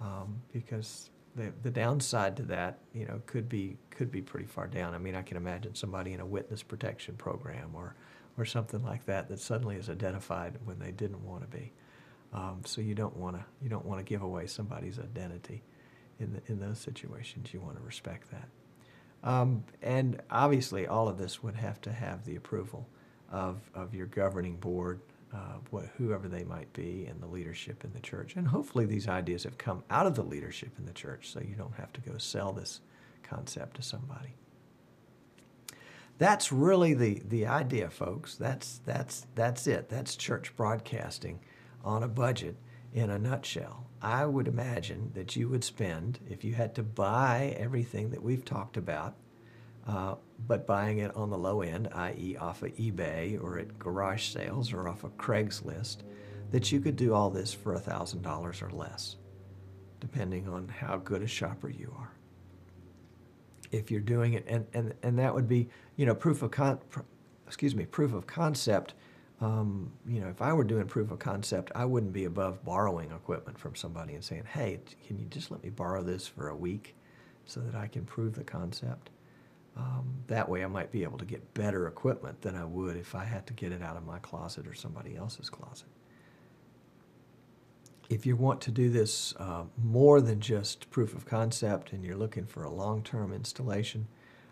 Um, because the the downside to that, you know, could be could be pretty far down. I mean, I can imagine somebody in a witness protection program or or something like that that suddenly is identified when they didn't want to be. Um, so you don't want to you don't want to give away somebody's identity in the, in those situations. You want to respect that. Um, and obviously, all of this would have to have the approval of, of your governing board, uh, what, whoever they might be, and the leadership in the church. And hopefully, these ideas have come out of the leadership in the church, so you don't have to go sell this concept to somebody. That's really the, the idea, folks. That's, that's, that's it. That's church broadcasting on a budget in a nutshell. I would imagine that you would spend, if you had to buy everything that we've talked about, uh, but buying it on the low end, i.e., off of eBay or at garage sales or off of Craigslist, that you could do all this for $1,000 or less, depending on how good a shopper you are. If you're doing it, and, and, and that would be, you know, proof of con, excuse me, proof of concept um, you know, if I were doing proof of concept, I wouldn't be above borrowing equipment from somebody and saying, hey, can you just let me borrow this for a week so that I can prove the concept? Um, that way I might be able to get better equipment than I would if I had to get it out of my closet or somebody else's closet. If you want to do this uh, more than just proof of concept and you're looking for a long-term installation,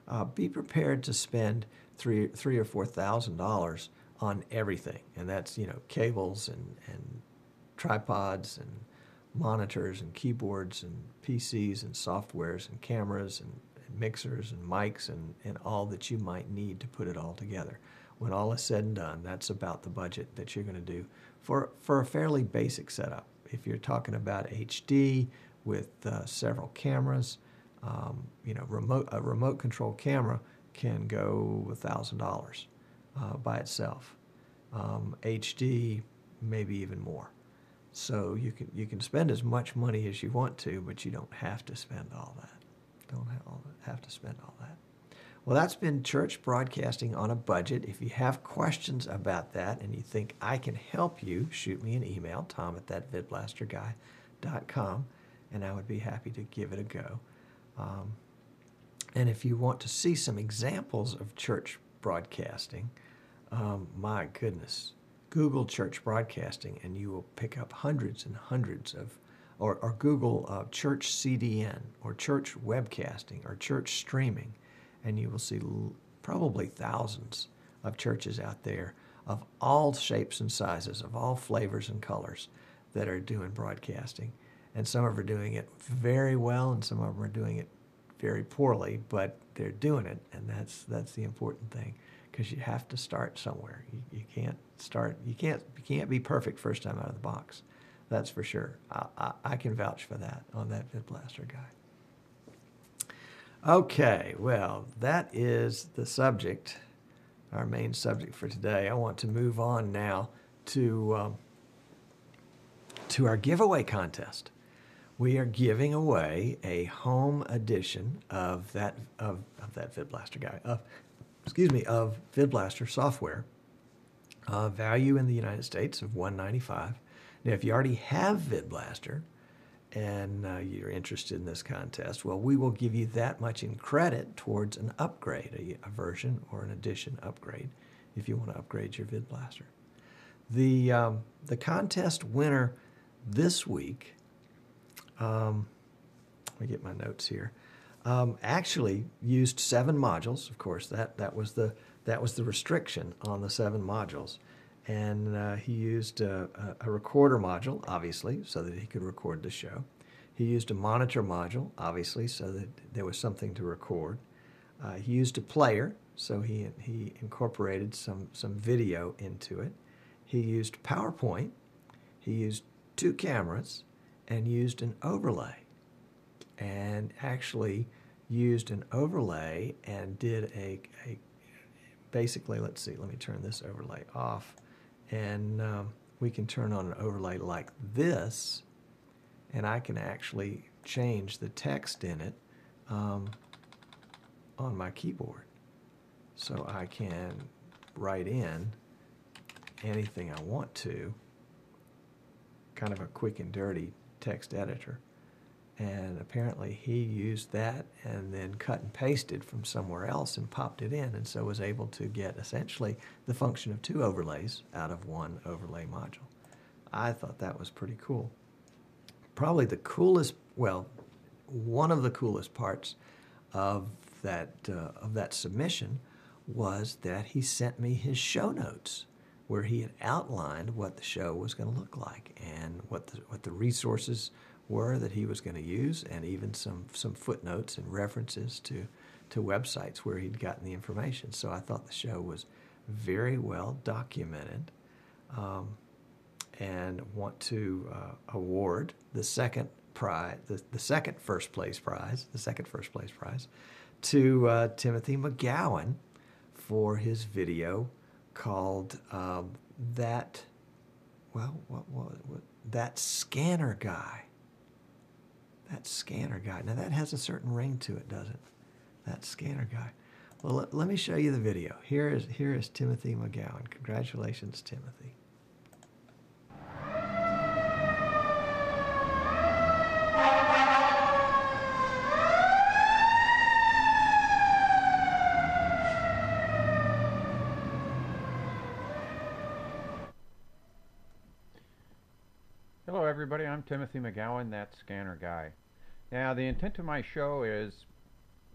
uh, be prepared to spend three, three or four thousand dollars on everything, and that's you know cables and and tripods and monitors and keyboards and PCs and softwares and cameras and, and mixers and mics and, and all that you might need to put it all together. When all is said and done, that's about the budget that you're going to do for, for a fairly basic setup. If you're talking about HD with uh, several cameras, um, you know, remote a remote control camera can go thousand dollars uh, by itself. Um, HD, maybe even more. So you can you can spend as much money as you want to, but you don't have to spend all that. Don't have to spend all that. Well, that's been church broadcasting on a budget. If you have questions about that and you think I can help you, shoot me an email, tom at thatvidblasterguy.com, and I would be happy to give it a go. Um, and if you want to see some examples of church broadcasting, um, my goodness, Google church broadcasting and you will pick up hundreds and hundreds of, or, or Google uh, church CDN or church webcasting or church streaming, and you will see probably thousands of churches out there of all shapes and sizes, of all flavors and colors that are doing broadcasting. And some of them are doing it very well, and some of them are doing it very poorly, but they're doing it, and that's that's the important thing because you have to start somewhere. You, you, can't start. You can't. You can't be perfect first time out of the box. That's for sure. I, I, I can vouch for that on that VidBlaster guy. Okay, well, that is the subject, our main subject for today. I want to move on now to um, to our giveaway contest we are giving away a home edition of that of, of that VidBlaster guy of excuse me of VidBlaster software. Uh, value in the United States of 195. Now, if you already have VidBlaster and uh, you're interested in this contest, well, we will give you that much in credit towards an upgrade, a, a version or an edition upgrade, if you want to upgrade your VidBlaster. The um, the contest winner this week um, let me get my notes here. Um, actually used seven modules. Of course, that that was the that was the restriction on the seven modules, and uh, he used a, a, recorder module, obviously, so that he could record the show. He used a monitor module, obviously, so that there was something to record. Uh, he used a player, so he he incorporated some some video into it. He used PowerPoint. He used two cameras and used an overlay and actually used an overlay and did a, a basically let's see let me turn this overlay off and um, we can turn on an overlay like this and I can actually change the text in it um, on my keyboard. So I can write in anything I want to, kind of a quick and dirty text editor. And apparently he used that and then cut and pasted from somewhere else and popped it in, and so was able to get essentially the function of two overlays out of one overlay module. I thought that was pretty cool. Probably the coolest, well, one of the coolest parts of that uh, of that submission was that he sent me his show notes where he had outlined what the show was going to look like and what the, what the resources were that he was going to use, and even some some footnotes and references to to websites where he'd gotten the information. So I thought the show was very well documented, um, and want to uh, award the second prize, the, the second first place prize, the second first place prize, to uh, Timothy McGowan for his video called um, that. Well, what, what that scanner guy that scanner guy. Now that has a certain ring to it, doesn't it? That scanner guy. Well, let, let me show you the video. Here is, here is Timothy McGowan. Congratulations, Timothy. Everybody. I'm Timothy McGowan, that scanner guy. Now, the intent of my show is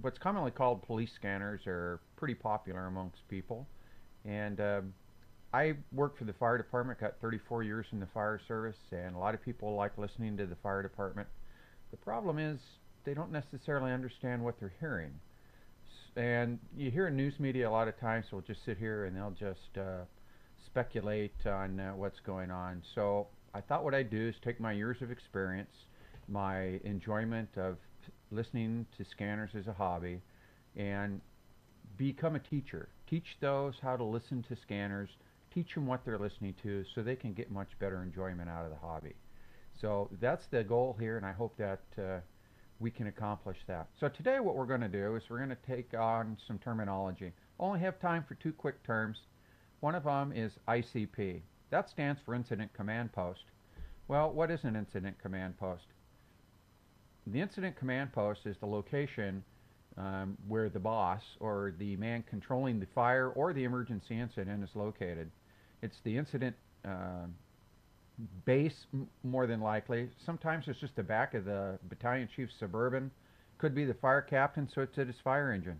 what's commonly called police scanners are pretty popular amongst people. And uh, I work for the fire department, got 34 years in the fire service, and a lot of people like listening to the fire department. The problem is they don't necessarily understand what they're hearing. And you hear in news media a lot of times, they'll just sit here and they'll just uh, speculate on uh, what's going on. So I thought what I'd do is take my years of experience, my enjoyment of listening to scanners as a hobby, and become a teacher. Teach those how to listen to scanners, teach them what they're listening to so they can get much better enjoyment out of the hobby. So that's the goal here, and I hope that uh, we can accomplish that. So today what we're going to do is we're going to take on some terminology. Only have time for two quick terms. One of them is ICP. That stands for Incident Command Post. Well, what is an Incident Command Post? The Incident Command Post is the location um, where the boss or the man controlling the fire or the emergency incident is located. It's the incident uh, base more than likely. Sometimes it's just the back of the battalion chief's suburban. Could be the fire captain, so it's at his fire engine.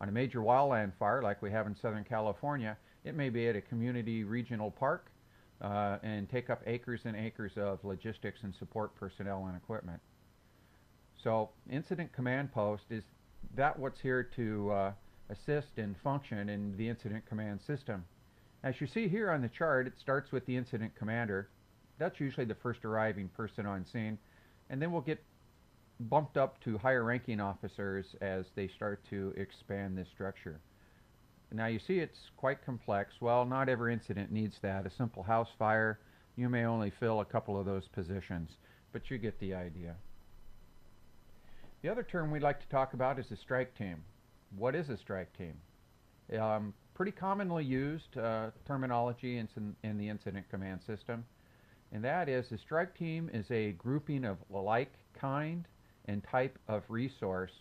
On a major wildland fire like we have in Southern California, it may be at a community regional park uh, and take up acres and acres of logistics and support personnel and equipment. So incident command post is that what's here to uh, assist and function in the incident command system. As you see here on the chart, it starts with the incident commander. That's usually the first arriving person on scene. And then we'll get bumped up to higher ranking officers as they start to expand this structure. Now you see it's quite complex. Well, not every incident needs that. A simple house fire, you may only fill a couple of those positions, but you get the idea. The other term we'd like to talk about is a strike team. What is a strike team? Um, pretty commonly used uh, terminology in, in the incident command system, and that is a strike team is a grouping of like kind and type of resource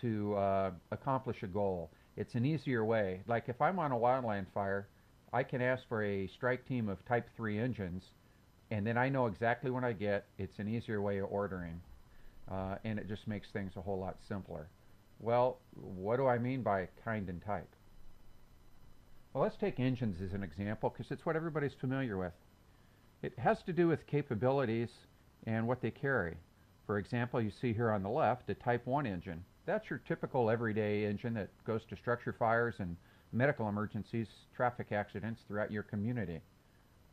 to uh, accomplish a goal. It's an easier way. Like if I'm on a wildland fire, I can ask for a strike team of Type 3 engines, and then I know exactly what I get. It's an easier way of ordering, uh, and it just makes things a whole lot simpler. Well, what do I mean by kind and type? Well, let's take engines as an example because it's what everybody's familiar with. It has to do with capabilities and what they carry. For example, you see here on the left a Type 1 engine. That's your typical everyday engine that goes to structure fires and medical emergencies, traffic accidents throughout your community.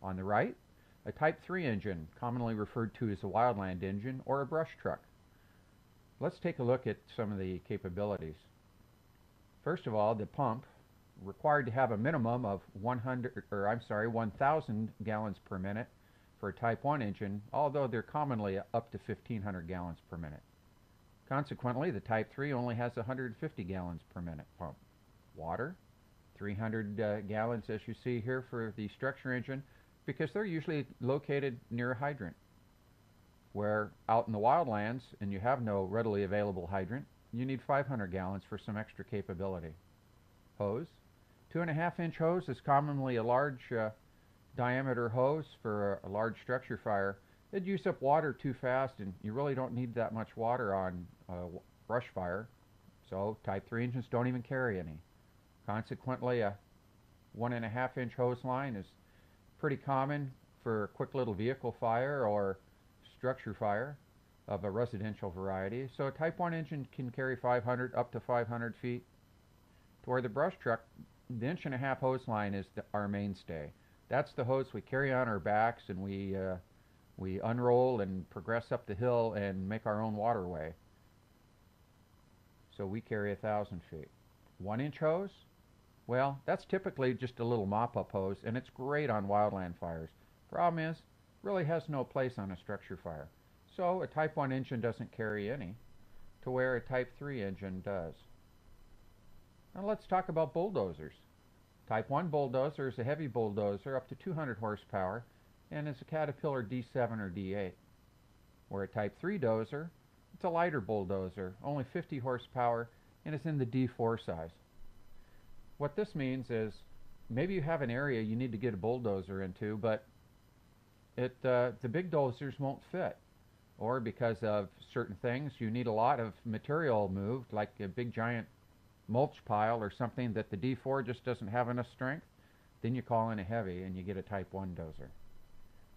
On the right, a Type 3 engine, commonly referred to as a wildland engine or a brush truck. Let's take a look at some of the capabilities. First of all, the pump required to have a minimum of 100 or I'm sorry, 1000 gallons per minute for a Type 1 engine, although they're commonly up to 1500 gallons per minute. Consequently, the Type 3 only has 150 gallons per minute pump. Water, 300 uh, gallons as you see here for the structure engine, because they're usually located near a hydrant. Where out in the wildlands and you have no readily available hydrant, you need 500 gallons for some extra capability. Hose, two and a half inch hose is commonly a large uh, diameter hose for a, a large structure fire. It'd use up water too fast and you really don't need that much water on a brush fire. So type 3 engines don't even carry any. Consequently, a one and a half inch hose line is pretty common for a quick little vehicle fire or structure fire of a residential variety. So a Type 1 engine can carry 500 up to 500 feet. To where the brush truck, the inch and a half hose line is the, our mainstay. That's the hose we carry on our backs and we uh, we unroll and progress up the hill and make our own waterway. So we carry a thousand feet. One inch hose, well, that's typically just a little mop-up hose, and it's great on wildland fires. Problem is, really has no place on a structure fire. So a Type 1 engine doesn't carry any, to where a Type 3 engine does. Now let's talk about bulldozers. Type 1 bulldozer is a heavy bulldozer up to 200 horsepower and is a Caterpillar D7 or D8. Where a Type 3 dozer, it's a lighter bulldozer, only 50 horsepower, and is in the D4 size. What this means is maybe you have an area you need to get a bulldozer into, but it uh, the big dozers won't fit. Or because of certain things, you need a lot of material moved, like a big giant mulch pile or something that the D4 just doesn't have enough strength. Then you call in a heavy and you get a Type 1 dozer.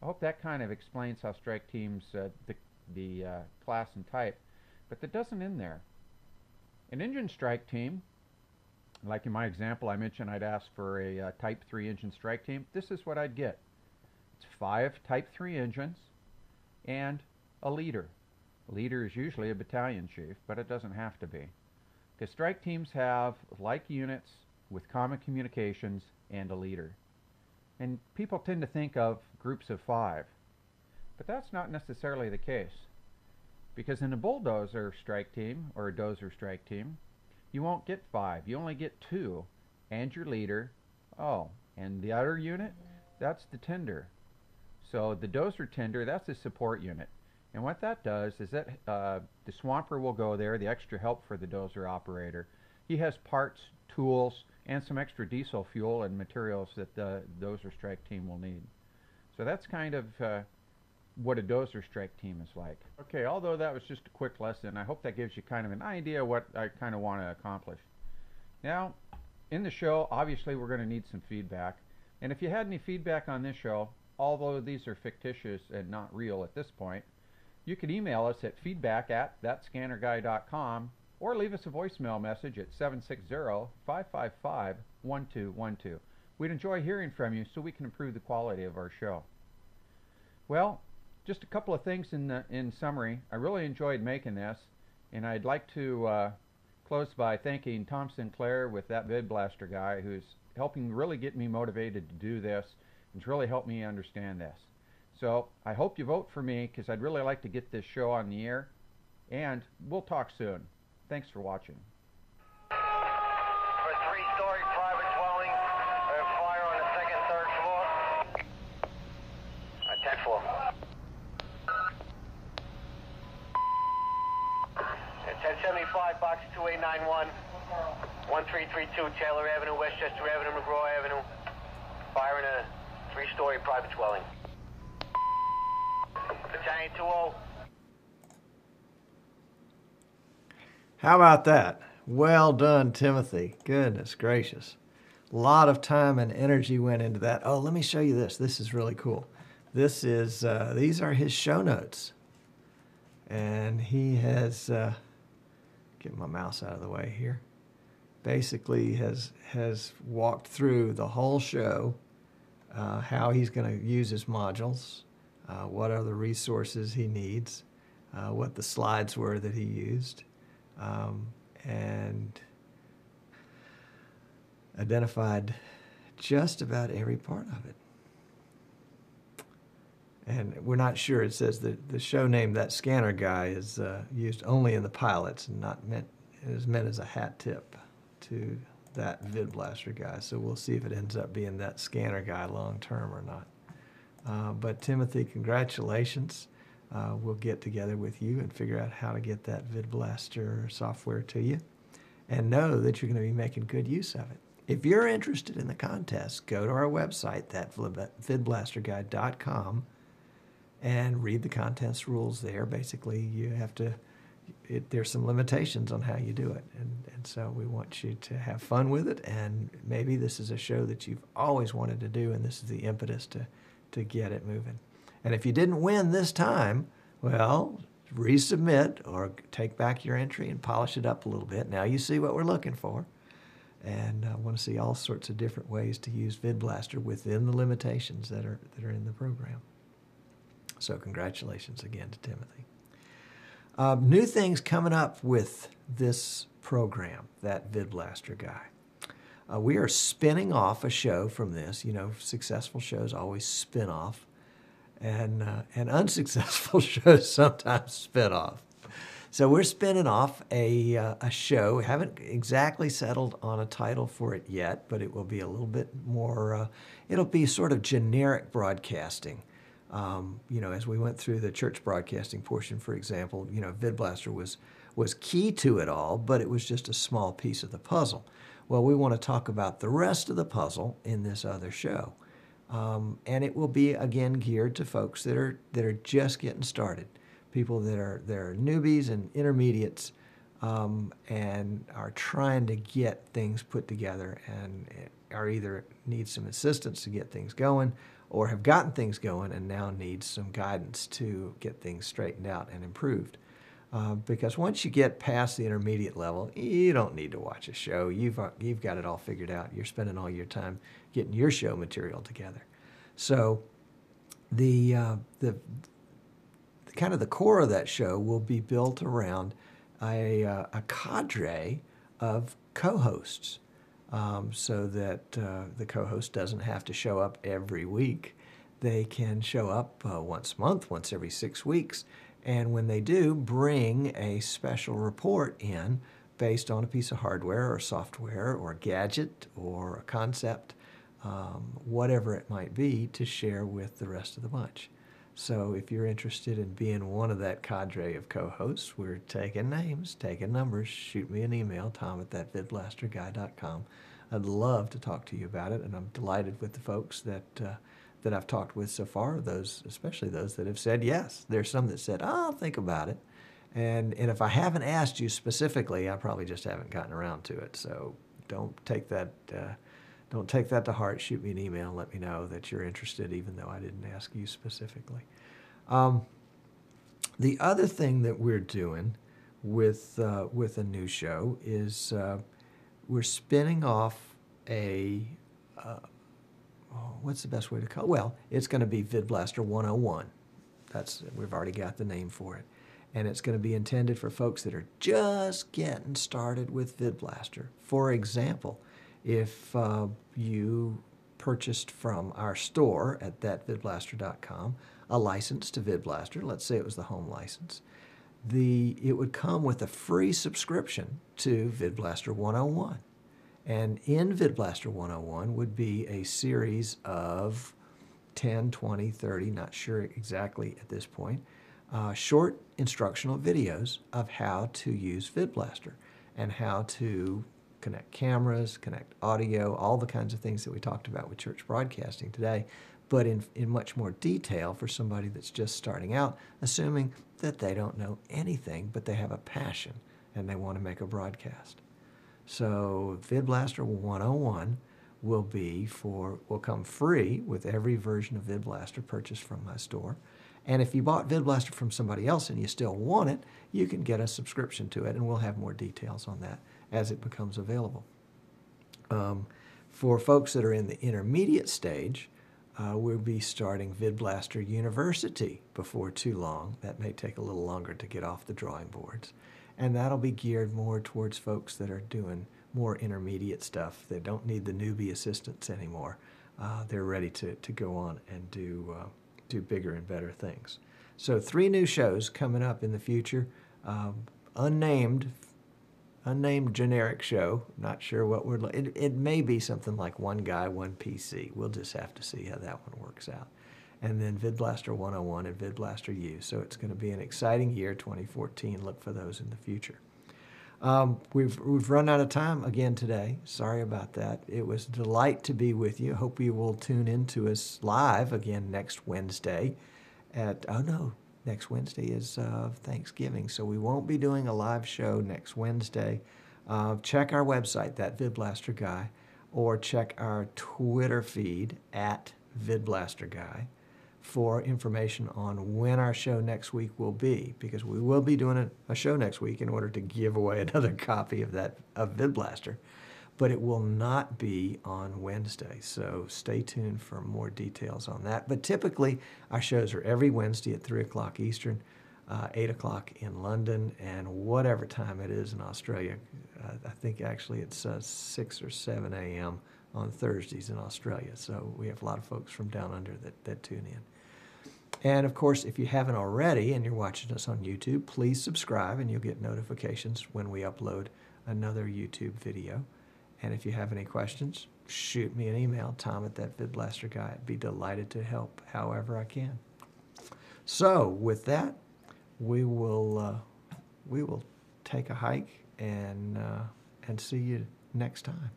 I hope that kind of explains how strike teams, uh, the, the uh, class and type, but that doesn't end there. An engine strike team like in my example, I mentioned I'd ask for a uh, Type 3 engine strike team. This is what I'd get. It's five Type 3 engines and a leader. Leader is usually a battalion chief, but it doesn't have to be. Because strike teams have like units with common communications and a leader. And people tend to think of groups of five, but that's not necessarily the case. Because in a bulldozer strike team, or a dozer strike team, you won't get five. You only get two. And your leader. Oh, and the other unit? That's the tender. So the dozer tender, that's the support unit. And what that does is that uh, the swamper will go there, the extra help for the dozer operator. He has parts, tools, and some extra diesel fuel and materials that the dozer strike team will need. So that's kind of uh, what a dozer strike team is like. Okay, although that was just a quick lesson, I hope that gives you kind of an idea what I kind of want to accomplish. Now, in the show, obviously we're going to need some feedback. And if you had any feedback on this show, although these are fictitious and not real at this point, you can email us at feedback at thatscannerguy.com or leave us a voicemail message at 760-555-1212. We'd enjoy hearing from you so we can improve the quality of our show. Well, just a couple of things in the, in summary. I really enjoyed making this, and I'd like to uh, close by thanking Tom Sinclair with that VidBlaster guy, who's helping really get me motivated to do this, and really help me understand this. So I hope you vote for me because I'd really like to get this show on the air, and we'll talk soon. Thanks for watching. How about that? Well done, Timothy. Goodness gracious. A lot of time and energy went into that. Oh, let me show you this. This is really cool. This is, uh, these are his show notes. And he has, uh, get my mouse out of the way here. Basically, has has walked through the whole show, uh, how he's going to use his modules, uh, what are the resources he needs, uh, what the slides were that he used, um, and identified just about every part of it. and we're not sure. It says that the show name, that scanner guy, is uh, used only in the pilots and not meant is meant as a hat tip to that vid blaster guy. So we'll see if it ends up being that scanner guy long term or not. Uh, but Timothy, congratulations. Uh, we'll get together with you and figure out how to get that VidBlaster software to you, and know that you're going to be making good use of it. If you're interested in the contest, go to our website, thatvidblasterguy.com, and read the contest rules there. Basically, you have to, it, there's some limitations on how you do it. And, and so we want you to have fun with it. And maybe this is a show that you've always wanted to do, and this is the impetus to, to get it moving. And if you didn't win this time, well, resubmit or take back your entry and polish it up a little bit. Now you see what we're looking for. And I want to see all sorts of different ways to use VidBlaster within the limitations that are, that are in the program. So congratulations again to Timothy. Uh, new things coming up with this program, that VidBlaster guy. Uh, we are spinning off a show from this. You know, successful shows always spin off, and uh, and unsuccessful shows sometimes spin off. So we're spinning off a uh, a show. We haven't exactly settled on a title for it yet, but it will be a little bit more. Uh, it'll be sort of generic broadcasting. Um, you know, as we went through the church broadcasting portion, for example, you know, VidBlaster was was key to it all, but it was just a small piece of the puzzle. Well, we want to talk about the rest of the puzzle in this other show, um, and it will be again geared to folks that are that are just getting started, people that are that are newbies and intermediates, um, and are trying to get things put together and are either need some assistance to get things going or have gotten things going and now need some guidance to get things straightened out and improved. Uh, because once you get past the intermediate level, you don't need to watch a show. You've, uh, you've got it all figured out. You're spending all your time getting your show material together. So the, uh, the, the kind of the core of that show will be built around a, uh, a cadre of co-hosts um, so that uh, the co host doesn't have to show up every week. They can show up once a month, once every six weeks, and when they do, bring a special report in based on a piece of hardware or software or a gadget or a concept, um, whatever it might be, to share with the rest of the bunch. So if you're interested in being one of that cadre of co-hosts, we're taking names, taking numbers. Shoot me an email, tom at thatvidblasterguy.com. I'd love to talk to you about it, and I'm delighted with the folks that uh, that I've talked with so far. Those, especially those that have said yes. There's some that said, oh, "I'll think about it," and and if I haven't asked you specifically, I probably just haven't gotten around to it. So don't take that. Uh, don't take that to heart. Shoot me an email and let me know that you're interested, even though I didn't ask you specifically. Um, the other thing that we're doing with uh, with a new show is uh, we're spinning off a uh, oh, what's the best way to call it? Well, it's going to be VidBlaster 101. That's we've already got the name for it, and it's going to be intended for folks that are just getting started with VidBlaster. For example, if uh, you purchased from our store at thatvidblaster.com a license to VidBlaster, let's say it was the home license, the it would come with a free subscription to VidBlaster 101. And in VidBlaster 101 would be a series of 10, 20, 30, not sure exactly at this point, uh, short instructional videos of how to use VidBlaster and how to connect cameras, connect audio, all the kinds of things that we talked about with church broadcasting today, but in, in much more detail for somebody that's just starting out, assuming that they don't know anything, but they have a passion and they want to make a broadcast. So VidBlaster 101 will be for will come free with every version of VidBlaster purchased from my store. And if you bought VidBlaster from somebody else and you still want it, you can get a subscription to it, and we'll have more details on that as it becomes available. Um, for folks that are in the intermediate stage, uh, we'll be starting VidBlaster University before too long. That may take a little longer to get off the drawing boards. And that'll be geared more towards folks that are doing more intermediate stuff. They don't need the newbie assistance anymore. Uh, they're ready to, to go on and do, uh, do bigger and better things. So three new shows coming up in the future. Um, unnamed, unnamed generic show. Not sure what we're. It, it may be something like one guy, one PC. We'll just have to see how that one works out. And then VidBlaster 101 and VidBlaster U. So it's going to be an exciting year, 2014. Look for those in the future. Um, we've, we've run out of time again today. Sorry about that. It was a delight to be with you. Hope you will tune in to us live again next Wednesday at, oh no, next Wednesday is uh, Thanksgiving, so we won't be doing a live show next Wednesday. Uh, check our website, that VidBlaster Guy, or check our Twitter feed at VidBlaster Guy for information on when our show next week will be, because we will be doing a, a show next week in order to give away another copy of that of VidBlaster, but it will not be on Wednesday. So stay tuned for more details on that. But typically, our shows are every Wednesday at three o'clock Eastern. Uh, 8 o'clock in London, and whatever time it is in Australia. Uh, I think actually it's uh, 6 or 7 a.m. on Thursdays in Australia. So we have a lot of folks from down under that, that tune in. And of course, if you haven't already and you're watching us on YouTube, please subscribe and you'll get notifications when we upload another YouTube video. And if you have any questions, shoot me an email, tom at that vidblaster guy. I'd be delighted to help however I can. So with that, we will uh, we will take a hike and uh, and see you next time.